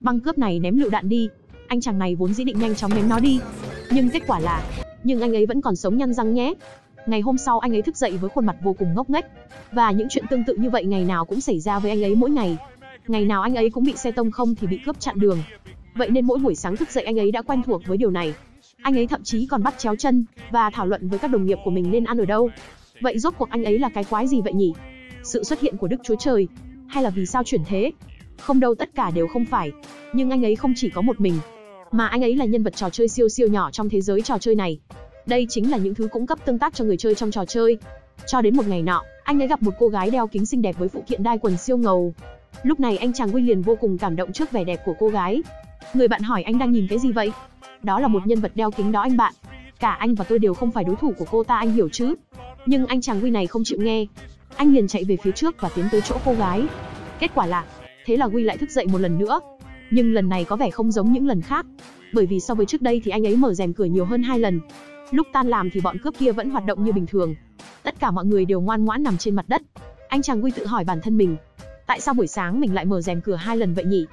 Băng cướp này ném lựu đạn đi. Anh chàng này vốn dĩ định nhanh chóng ném nó đi. Nhưng kết quả là, nhưng anh ấy vẫn còn sống nhăn răng nhé. Ngày hôm sau anh ấy thức dậy với khuôn mặt vô cùng ngốc nghếch. Và những chuyện tương tự như vậy ngày nào cũng xảy ra với anh ấy mỗi ngày. Ngày nào anh ấy cũng bị xe tông không thì bị cướp chặn đường. Vậy nên mỗi buổi sáng thức dậy anh ấy đã quen thuộc với điều này. Anh ấy thậm chí còn bắt chéo chân và thảo luận với các đồng nghiệp của mình nên ăn ở đâu. Vậy rốt cuộc anh ấy là cái quái gì vậy nhỉ? Sự xuất hiện của Đức Chúa Trời hay là vì sao chuyển thế? Không đâu tất cả đều không phải. Nhưng anh ấy không chỉ có một mình, mà anh ấy là nhân vật trò chơi siêu siêu nhỏ trong thế giới trò chơi này. Đây chính là những thứ cung cấp tương tác cho người chơi trong trò chơi. Cho đến một ngày nọ, anh ấy gặp một cô gái đeo kính xinh đẹp với phụ kiện đai quần siêu ngầu. Lúc này anh chàng Will liền vô cùng cảm động trước vẻ đẹp của cô gái. Người bạn hỏi anh đang nhìn cái gì vậy? Đó là một nhân vật đeo kính đó anh bạn. Cả anh và tôi đều không phải đối thủ của cô ta anh hiểu chứ? Nhưng anh chàng Will này không chịu nghe. Anh liền chạy về phía trước và tiến tới chỗ cô gái. Kết quả là, thế là Huy lại thức dậy một lần nữa. Nhưng lần này có vẻ không giống những lần khác. Bởi vì so với trước đây thì anh ấy mở rèm cửa nhiều hơn hai lần. Lúc tan làm thì bọn cướp kia vẫn hoạt động như bình thường. Tất cả mọi người đều ngoan ngoãn nằm trên mặt đất. Anh chàng Huy tự hỏi bản thân mình, tại sao buổi sáng mình lại mở rèm cửa hai lần vậy nhỉ?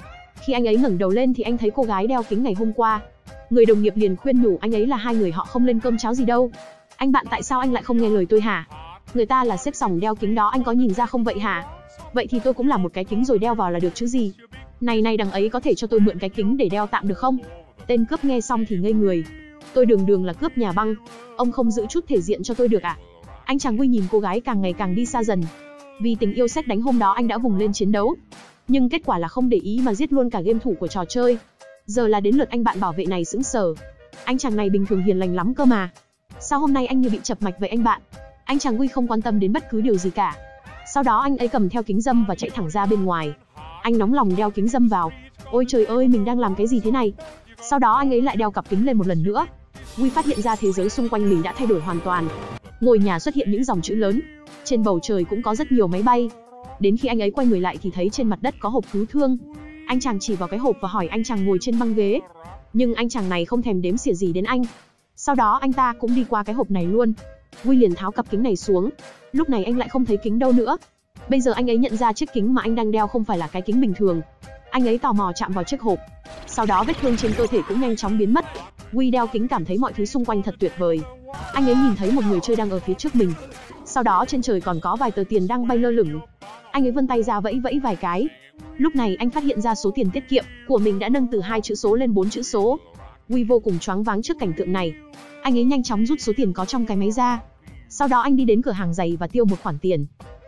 Khi anh ấy ngẩng đầu lên thì anh thấy cô gái đeo kính ngày hôm qua. Người đồng nghiệp liền khuyên nhủ anh ấy là hai người họ không lên cơm cháo gì đâu. Anh bạn tại sao anh lại không nghe lời tôi hả? Người ta là xếp sòng đeo kính đó anh có nhìn ra không vậy hả? Vậy thì tôi cũng làm một cái kính rồi đeo vào là được chứ gì? Này này đằng ấy có thể cho tôi mượn cái kính để đeo tạm được không? Tên cướp nghe xong thì ngây người. Tôi đường đường là cướp nhà băng, ông không giữ chút thể diện cho tôi được à? Anh chàng Quy nhìn cô gái càng ngày càng đi xa dần. Vì tình yêu xét đánh hôm đó anh đã vùng lên chiến đấu. Nhưng kết quả là không để ý mà giết luôn cả game thủ của trò chơi. Giờ là đến lượt anh bạn bảo vệ này sững sờ. Anh chàng này bình thường hiền lành lắm cơ mà. Sao hôm nay anh như bị chập mạch vậy anh bạn? Anh chàng Quy không quan tâm đến bất cứ điều gì cả. Sau đó anh ấy cầm theo kính dâm và chạy thẳng ra bên ngoài. Anh nóng lòng đeo kính dâm vào. Ôi trời ơi, mình đang làm cái gì thế này? Sau đó anh ấy lại đeo cặp kính lên một lần nữa. Quy phát hiện ra thế giới xung quanh mình đã thay đổi hoàn toàn. Ngôi nhà xuất hiện những dòng chữ lớn. Trên bầu trời cũng có rất nhiều máy bay. Đến khi anh ấy quay người lại thì thấy trên mặt đất có hộp cứu thương. Anh chàng chỉ vào cái hộp và hỏi anh chàng ngồi trên băng ghế. Nhưng anh chàng này không thèm đếm xỉa gì đến anh. Sau đó anh ta cũng đi qua cái hộp này luôn. Quy liền tháo cặp kính này xuống. Lúc này anh lại không thấy kính đâu nữa. Bây giờ anh ấy nhận ra chiếc kính mà anh đang đeo không phải là cái kính bình thường. Anh ấy tò mò chạm vào chiếc hộp. Sau đó vết thương trên cơ thể cũng nhanh chóng biến mất. Quy đeo kính cảm thấy mọi thứ xung quanh thật tuyệt vời. Anh ấy nhìn thấy một người chơi đang ở phía trước mình. Sau đó trên trời còn có vài tờ tiền đang bay lơ lửng. Anh ấy vươn tay ra vẫy vẫy vài cái. Lúc này anh phát hiện ra số tiền tiết kiệm của mình đã nâng từ hai chữ số lên bốn chữ số. Quy vô cùng choáng váng trước cảnh tượng này. Anh ấy nhanh chóng rút số tiền có trong cái máy ra. Sau đó anh đi đến cửa hàng giày và tiêu một khoản tiền.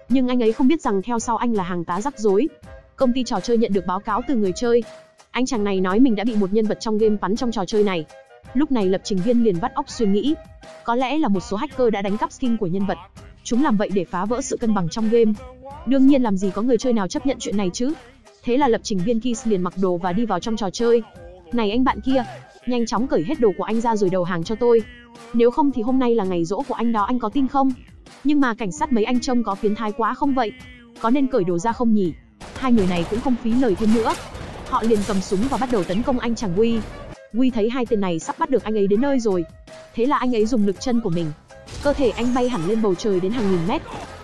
Nhưng anh ấy không biết rằng theo sau anh là hàng tá rắc rối. Công ty trò chơi nhận được báo cáo từ người chơi. Anh chàng này nói mình đã bị một nhân vật trong game bắn trong trò chơi này. Lúc này lập trình viên liền vắt óc suy nghĩ. Có lẽ là một số hacker đã đánh cắp skin của nhân vật. Chúng làm vậy để phá vỡ sự cân bằng trong game. Đương nhiên làm gì có người chơi nào chấp nhận chuyện này chứ. Thế là lập trình viên Keys liền mặc đồ và đi vào trong trò chơi. Này anh bạn kia, nhanh chóng cởi hết đồ của anh ra rồi đầu hàng cho tôi. Nếu không thì hôm nay là ngày rỗ của anh đó, anh có tin không? Nhưng mà cảnh sát mấy anh trông có phiến thái quá không vậy? Có nên cởi đồ ra không nhỉ? Hai người này cũng không phí lời thêm nữa. Họ liền cầm súng và bắt đầu tấn công anh chàng Quy. Quy thấy hai tên này sắp bắt được anh ấy đến nơi rồi. Thế là anh ấy dùng lực chân của mình. Cơ thể anh bay hẳn lên bầu trời đến hàng nghìn mét.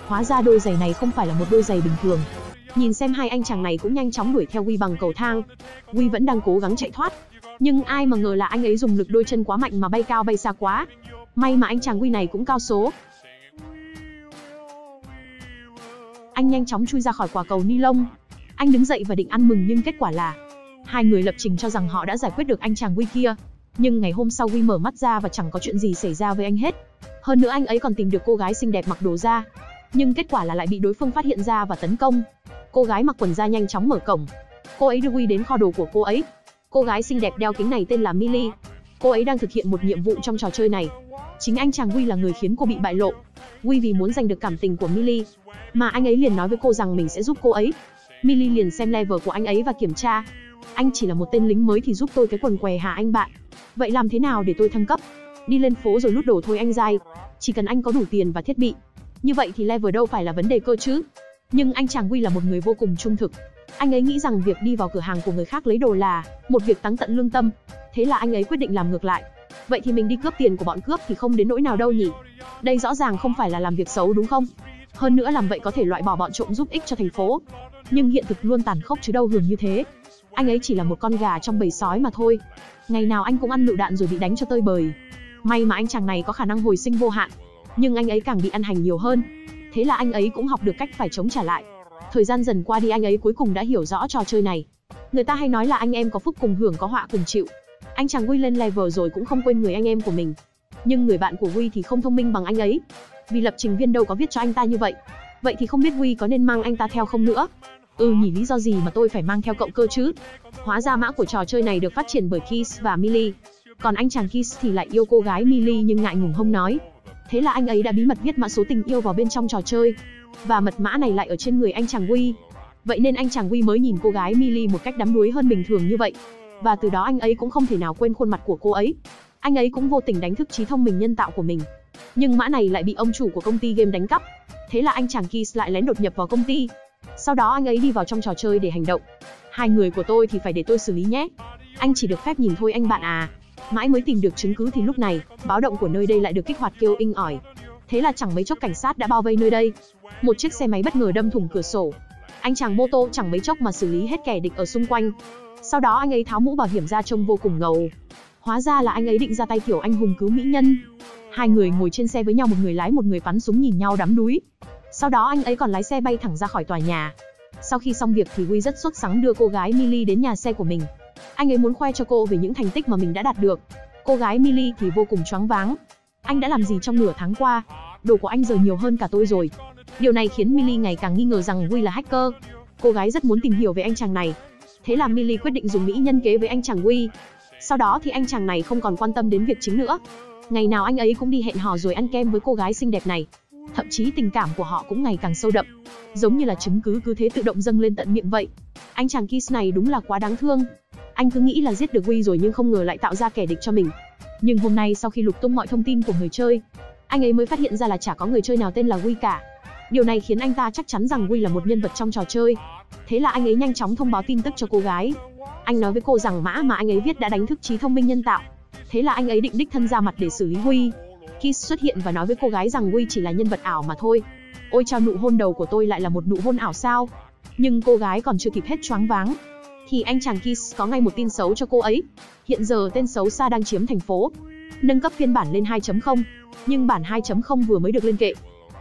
Hóa ra đôi giày này không phải là một đôi giày bình thường. Nhìn xem hai anh chàng này cũng nhanh chóng đuổi theo Quy bằng cầu thang. Quy vẫn đang cố gắng chạy thoát. Nhưng ai mà ngờ là anh ấy dùng lực đôi chân quá mạnh mà bay cao bay xa quá. May mà anh chàng Quy này cũng cao số. Anh nhanh chóng chui ra khỏi quả cầu ni lông. Anh đứng dậy và định ăn mừng nhưng kết quả là hai người lập trình cho rằng họ đã giải quyết được anh chàng Quy kia. Nhưng ngày hôm sau Quy mở mắt ra và chẳng có chuyện gì xảy ra với anh hết. Hơn nữa anh ấy còn tìm được cô gái xinh đẹp mặc đồ da. Nhưng kết quả là lại bị đối phương phát hiện ra và tấn công. Cô gái mặc quần da nhanh chóng mở cổng. Cô ấy đưa Quy đến kho đồ của cô ấy. Cô gái xinh đẹp đeo kính này tên là Millie. Cô ấy đang thực hiện một nhiệm vụ trong trò chơi này. Chính anh chàng Huy là người khiến cô bị bại lộ. Huy vì muốn giành được cảm tình của Millie, mà anh ấy liền nói với cô rằng mình sẽ giúp cô ấy. Millie liền xem level của anh ấy và kiểm tra. Anh chỉ là một tên lính mới thì giúp tôi cái quần què hả anh bạn? Vậy làm thế nào để tôi thăng cấp? Đi lên phố rồi lút đồ thôi anh dai. Chỉ cần anh có đủ tiền và thiết bị. Như vậy thì level đâu phải là vấn đề cơ chứ? Nhưng anh chàng Huy là một người vô cùng trung thực. Anh ấy nghĩ rằng việc đi vào cửa hàng của người khác lấy đồ là một việc táng tận lương tâm. Thế là anh ấy quyết định làm ngược lại. Vậy thì mình đi cướp tiền của bọn cướp thì không đến nỗi nào đâu nhỉ? Đây rõ ràng không phải là làm việc xấu đúng không? Hơn nữa làm vậy có thể loại bỏ bọn trộm giúp ích cho thành phố. Nhưng hiện thực luôn tàn khốc chứ đâu hưởng như thế. Anh ấy chỉ là một con gà trong bầy sói mà thôi. Ngày nào anh cũng ăn lựu đạn rồi bị đánh cho tơi bời. May mà anh chàng này có khả năng hồi sinh vô hạn. Nhưng anh ấy càng bị ăn hành nhiều hơn. Thế là anh ấy cũng học được cách phải chống trả lại. Thời gian dần qua đi, anh ấy cuối cùng đã hiểu rõ trò chơi này. Người ta hay nói là anh em có phúc cùng hưởng, có họa cùng chịu. Anh chàng Huy lên level rồi cũng không quên người anh em của mình. Nhưng người bạn của Huy thì không thông minh bằng anh ấy. Vì lập trình viên đâu có viết cho anh ta như vậy. Vậy thì không biết Huy có nên mang anh ta theo không nữa? Ừ nhỉ, lý do gì mà tôi phải mang theo cậu cơ chứ? Hóa ra mã của trò chơi này được phát triển bởi Kiss và Millie. Còn anh chàng Kiss thì lại yêu cô gái Millie nhưng ngại ngùng không nói. Thế là anh ấy đã bí mật viết mã số tình yêu vào bên trong trò chơi. Và mật mã này lại ở trên người anh chàng Huy. Vậy nên anh chàng Huy mới nhìn cô gái Millie một cách đắm đuối hơn bình thường như vậy. Và từ đó anh ấy cũng không thể nào quên khuôn mặt của cô ấy. Anh ấy cũng vô tình đánh thức trí thông minh nhân tạo của mình. Nhưng mã này lại bị ông chủ của công ty game đánh cắp. Thế là anh chàng Kiss lại lén đột nhập vào công ty. Sau đó anh ấy đi vào trong trò chơi để hành động. Hai người của tôi thì phải để tôi xử lý nhé. Anh chỉ được phép nhìn thôi anh bạn à. Mãi mới tìm được chứng cứ thì lúc này, báo động của nơi đây lại được kích hoạt kêu inh ỏi. Thế là chẳng mấy chốc cảnh sát đã bao vây nơi đây. Một chiếc xe máy bất ngờ đâm thủng cửa sổ. Anh chàng mô tô chẳng mấy chốc mà xử lý hết kẻ địch ở xung quanh. Sau đó anh ấy tháo mũ bảo hiểm ra trông vô cùng ngầu. Hóa ra là anh ấy định ra tay kiểu anh hùng cứu mỹ nhân. Hai người ngồi trên xe với nhau một người lái một người bắn súng nhìn nhau đắm đuối. Sau đó anh ấy còn lái xe bay thẳng ra khỏi tòa nhà. Sau khi xong việc thì Huy rất sốt sắng đưa cô gái Millie đến nhà xe của mình. Anh ấy muốn khoe cho cô về những thành tích mà mình đã đạt được. Cô gái Millie thì vô cùng choáng váng. Anh đã làm gì trong nửa tháng qua? Đồ của anh giờ nhiều hơn cả tôi rồi. Điều này khiến Millie ngày càng nghi ngờ rằng Huy là hacker. Cô gái rất muốn tìm hiểu về anh chàng này. Thế là Millie quyết định dùng mỹ nhân kế với anh chàng Huy. Sau đó thì anh chàng này không còn quan tâm đến việc chính nữa. Ngày nào anh ấy cũng đi hẹn hò rồi ăn kem với cô gái xinh đẹp này. Thậm chí tình cảm của họ cũng ngày càng sâu đậm. Giống như là chứng cứ cứ thế tự động dâng lên tận miệng vậy. Anh chàng Kiss này đúng là quá đáng thương. Anh cứ nghĩ là giết được Huy rồi nhưng không ngờ lại tạo ra kẻ địch cho mình. Nhưng hôm nay sau khi lục tung mọi thông tin của người chơi, anh ấy mới phát hiện ra là chả có người chơi nào tên là Huy cả. Điều này khiến anh ta chắc chắn rằng Huy là một nhân vật trong trò chơi. Thế là anh ấy nhanh chóng thông báo tin tức cho cô gái. Anh nói với cô rằng mã mà anh ấy viết đã đánh thức trí thông minh nhân tạo. Thế là anh ấy định đích thân ra mặt để xử lý Huy. Kiss xuất hiện và nói với cô gái rằng Huy chỉ là nhân vật ảo mà thôi. Ôi chao nụ hôn đầu của tôi lại là một nụ hôn ảo sao? Nhưng cô gái còn chưa kịp hết choáng váng. Thì anh chàng Kiss có ngay một tin xấu cho cô ấy. Hiện giờ tên xấu xa đang chiếm thành phố. Nâng cấp phiên bản lên 2.0. Nhưng bản 2.0 vừa mới được lên kệ.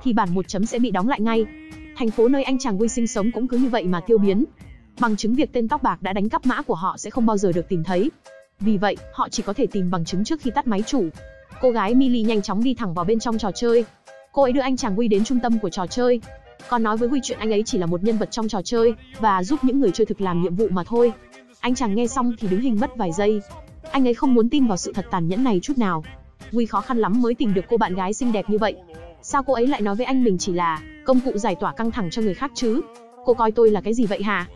Thì bản 1. sẽ bị đóng lại ngay. Thành phố nơi anh chàng quy sinh sống cũng cứ như vậy mà tiêu biến. Bằng chứng việc tên tóc bạc đã đánh cắp mã của họ sẽ không bao giờ được tìm thấy. Vì vậy, họ chỉ có thể tìm bằng chứng trước khi tắt máy chủ. Cô gái Millie nhanh chóng đi thẳng vào bên trong trò chơi. Cô ấy đưa anh chàng quy đến trung tâm của trò chơi. Còn nói với Huy chuyện anh ấy chỉ là một nhân vật trong trò chơi và giúp những người chơi thực làm nhiệm vụ mà thôi. Anh chàng nghe xong thì đứng hình mất vài giây. Anh ấy không muốn tin vào sự thật tàn nhẫn này chút nào. Huy khó khăn lắm mới tìm được cô bạn gái xinh đẹp như vậy. Sao cô ấy lại nói với anh mình chỉ là công cụ giải tỏa căng thẳng cho người khác chứ? Cô coi tôi là cái gì vậy hả?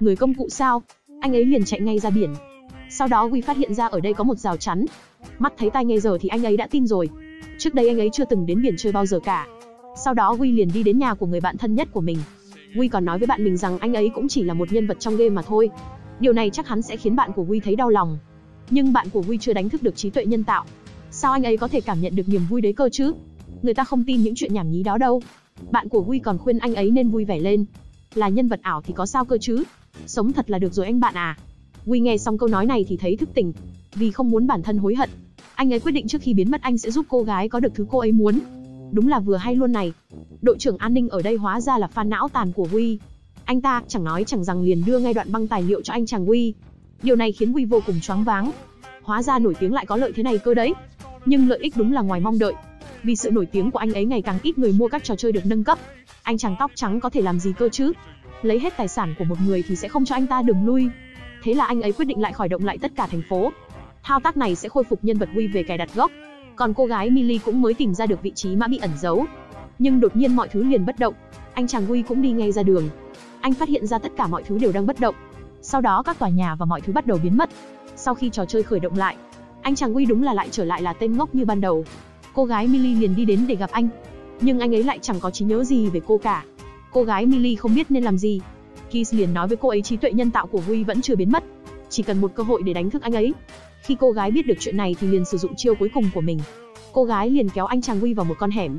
Người công cụ sao? Anh ấy liền chạy ngay ra biển. Sau đó Huy phát hiện ra ở đây có một rào chắn. Mắt thấy tai nghe giờ thì anh ấy đã tin rồi. Trước đây anh ấy chưa từng đến biển chơi bao giờ cả. Sau đó Huy liền đi đến nhà của người bạn thân nhất của mình. Huy còn nói với bạn mình rằng anh ấy cũng chỉ là một nhân vật trong game mà thôi. Điều này chắc hắn sẽ khiến bạn của Huy thấy đau lòng. Nhưng bạn của Huy chưa đánh thức được trí tuệ nhân tạo. Sao anh ấy có thể cảm nhận được niềm vui đấy cơ chứ? Người ta không tin những chuyện nhảm nhí đó đâu. Bạn của Huy còn khuyên anh ấy nên vui vẻ lên. Là nhân vật ảo thì có sao cơ chứ? Sống thật là được rồi anh bạn à. Huy nghe xong câu nói này thì thấy thức tỉnh. Vì không muốn bản thân hối hận, anh ấy quyết định trước khi biến mất anh sẽ giúp cô gái có được thứ cô ấy muốn. Đúng là vừa hay luôn này. Đội trưởng an ninh ở đây hóa ra là fan não tàn của Huy. Anh ta chẳng nói chẳng rằng liền đưa ngay đoạn băng tài liệu cho anh chàng Huy. Điều này khiến Huy vô cùng choáng váng. Hóa ra nổi tiếng lại có lợi thế này cơ đấy. Nhưng lợi ích đúng là ngoài mong đợi. Vì sự nổi tiếng của anh ấy ngày càng ít người mua các trò chơi được nâng cấp. Anh chàng tóc trắng có thể làm gì cơ chứ? Lấy hết tài sản của một người thì sẽ không cho anh ta đường lui. Thế là anh ấy quyết định lại khởi động lại tất cả thành phố. Thao tác này sẽ khôi phục nhân vật Huy về cài đặt gốc. Còn cô gái Millie cũng mới tìm ra được vị trí mã bị ẩn giấu. Nhưng đột nhiên mọi thứ liền bất động. Anh chàng Huy cũng đi ngay ra đường. Anh phát hiện ra tất cả mọi thứ đều đang bất động. Sau đó các tòa nhà và mọi thứ bắt đầu biến mất. Sau khi trò chơi khởi động lại, anh chàng Huy đúng là lại trở lại là tên ngốc như ban đầu. Cô gái Millie liền đi đến để gặp anh. Nhưng anh ấy lại chẳng có trí nhớ gì về cô cả. Cô gái Millie không biết nên làm gì. Kiss liền nói với cô ấy trí tuệ nhân tạo của Huy vẫn chưa biến mất. Chỉ cần một cơ hội để đánh thức anh ấy. Khi cô gái biết được chuyện này thì liền sử dụng chiêu cuối cùng của mình. Cô gái liền kéo anh chàng Huy vào một con hẻm.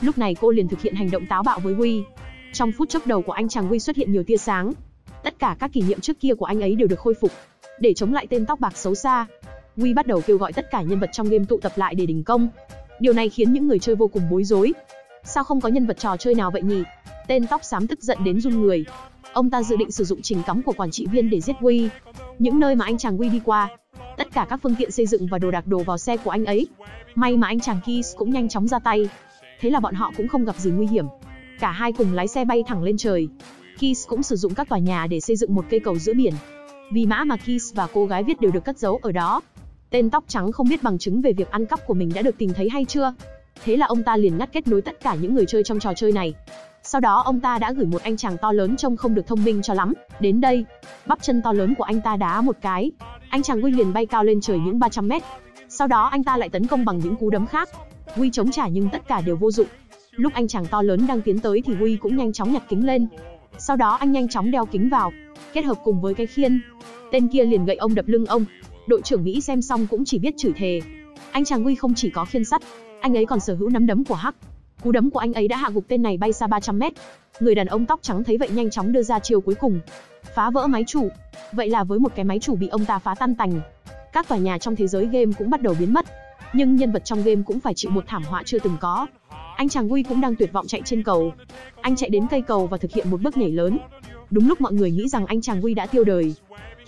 Lúc này cô liền thực hiện hành động táo bạo với Huy. Trong phút chốc đầu của anh chàng Huy xuất hiện nhiều tia sáng. Tất cả các kỷ niệm trước kia của anh ấy đều được khôi phục. Để chống lại tên tóc bạc xấu xa, huy bắt đầu kêu gọi tất cả nhân vật trong game tụ tập lại để đình công. Điều này khiến những người chơi vô cùng bối rối. Sao không có nhân vật trò chơi nào vậy nhỉ? Tên tóc xám tức giận đến run người. Ông ta dự định sử dụng trình cắm của quản trị viên để giết huy. Những nơi mà anh chàng huy đi qua, tất cả các phương tiện xây dựng và đồ đạc đổ vào xe của anh ấy. May mà anh chàng Keys cũng nhanh chóng ra tay. Thế là bọn họ cũng không gặp gì nguy hiểm. Cả hai cùng lái xe bay thẳng lên trời. Keys cũng sử dụng các tòa nhà để xây dựng một cây cầu giữa biển. Vì mã mà Keys và cô gái viết đều được cất giấu ở đó. Tên tóc trắng không biết bằng chứng về việc ăn cắp của mình đã được tìm thấy hay chưa. Thế là ông ta liền ngắt kết nối tất cả những người chơi trong trò chơi này. Sau đó ông ta đã gửi một anh chàng to lớn trông không được thông minh cho lắm, đến đây. Bắp chân to lớn của anh ta đá một cái. Anh chàng quy liền bay cao lên trời những 300 mét. Sau đó anh ta lại tấn công bằng những cú đấm khác. quy chống trả nhưng tất cả đều vô dụng. Lúc anh chàng to lớn đang tiến tới thì quy cũng nhanh chóng nhặt kính lên. Sau đó anh nhanh chóng đeo kính vào, kết hợp cùng với cái khiên. Tên kia liền gậy ông đập lưng ông. Đội trưởng Mỹ xem xong cũng chỉ biết chửi thề. Anh chàng quy không chỉ có khiên sắt, anh ấy còn sở hữu nắm đấm của Hắc. Cú đấm của anh ấy đã hạ gục tên này bay xa 300 mét. Người đàn ông tóc trắng thấy vậy nhanh chóng đưa ra chiêu cuối cùng, phá vỡ máy chủ. Vậy là với một cái máy chủ bị ông ta phá tan tành, các tòa nhà trong thế giới game cũng bắt đầu biến mất. Nhưng nhân vật trong game cũng phải chịu một thảm họa chưa từng có. Anh chàng Wii cũng đang tuyệt vọng chạy trên cầu. Anh chạy đến cây cầu và thực hiện một bước nhảy lớn. Đúng lúc mọi người nghĩ rằng anh chàng Wii đã tiêu đời,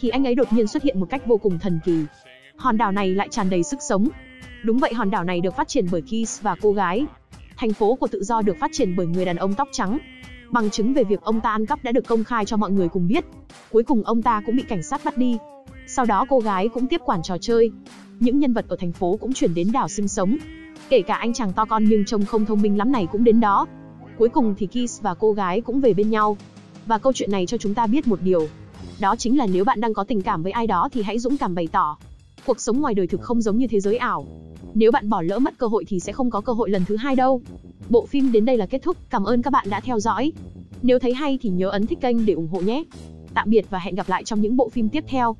thì anh ấy đột nhiên xuất hiện một cách vô cùng thần kỳ. Hòn đảo này lại tràn đầy sức sống. Đúng vậy hòn đảo này được phát triển bởi Keys và cô gái. Thành phố của tự do được phát triển bởi người đàn ông tóc trắng. Bằng chứng về việc ông ta ăn cắp đã được công khai cho mọi người cùng biết. Cuối cùng ông ta cũng bị cảnh sát bắt đi. Sau đó cô gái cũng tiếp quản trò chơi. Những nhân vật ở thành phố cũng chuyển đến đảo sinh sống. Kể cả anh chàng to con nhưng trông không thông minh lắm này cũng đến đó. Cuối cùng thì Kiss và cô gái cũng về bên nhau. Và câu chuyện này cho chúng ta biết một điều. Đó chính là nếu bạn đang có tình cảm với ai đó thì hãy dũng cảm bày tỏ. Cuộc sống ngoài đời thực không giống như thế giới ảo. Nếu bạn bỏ lỡ mất cơ hội thì sẽ không có cơ hội lần thứ hai đâu. Bộ phim đến đây là kết thúc, cảm ơn các bạn đã theo dõi. Nếu thấy hay thì nhớ ấn thích kênh để ủng hộ nhé. Tạm biệt và hẹn gặp lại trong những bộ phim tiếp theo.